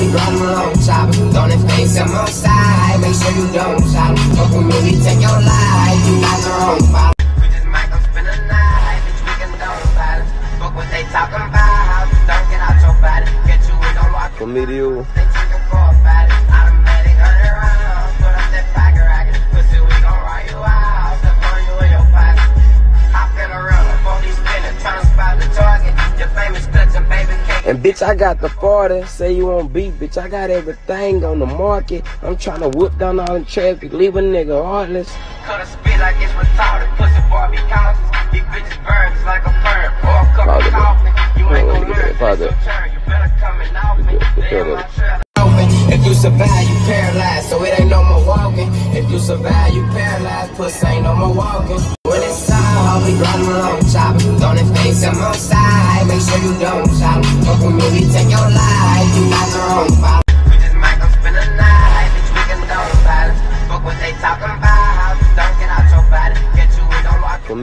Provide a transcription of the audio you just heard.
we run along chopper. Don't face him on side, make sure you don't shop. Fuck with me, we take your life, you got the wrong follow. We just spend a night, we can what they talking about, don't get out your body. Get you, we gon' walk For And bitch, I got the 40. Say you want beef, bitch. I got everything on the market. I'm trying to whip down all the traffic, leave a nigga heartless. Coulda spit like it's retarded. Pussy Barbie couches. These bitches burn just like a perm. Or a cup Father, of coffee. You ain't Father, gon' learn. Father. It's your turn. You better come and off me. They Father. my. If you survive, you paralyzed, so it ain't no more walking. If you survive, you paralyzed, pussy ain't no more walking. When it's all, we run along chopper. Don't face him on side, make sure you don't shop. Fuck with me, we take your life, you got the wrong follow. We just might go spend a night, bitch, we can don't violence. Fuck what they talking about, don't get out your body. Get you, we gon' walk For